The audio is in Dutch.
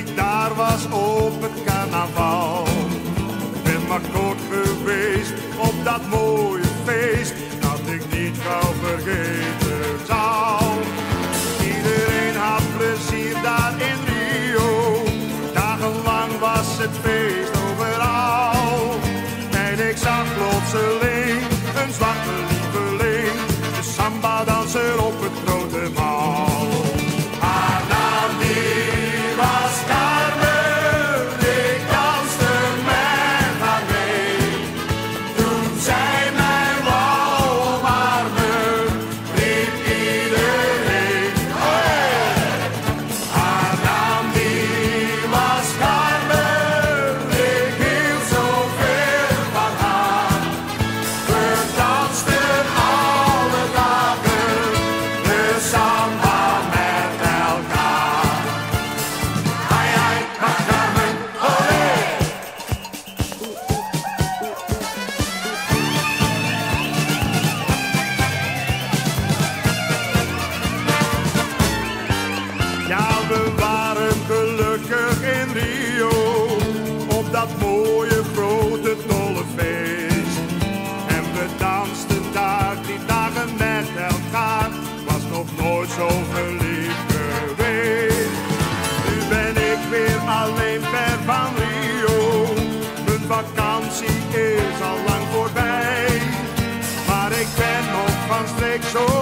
ik daar was op het carnaval. Ik ben maar kort geweest op dat mooie feest, dat ik niet gauw vergeten zou. Iedereen had plezier daar in Rio, dagenlang was het feest. dat mooie grote tolle feest. En we dansten daar die dagen met elkaar, was nog nooit zo verliefd geweest. Nu ben ik weer alleen ver van Rio, mijn vakantie is al lang voorbij. Maar ik ben nog van streek zo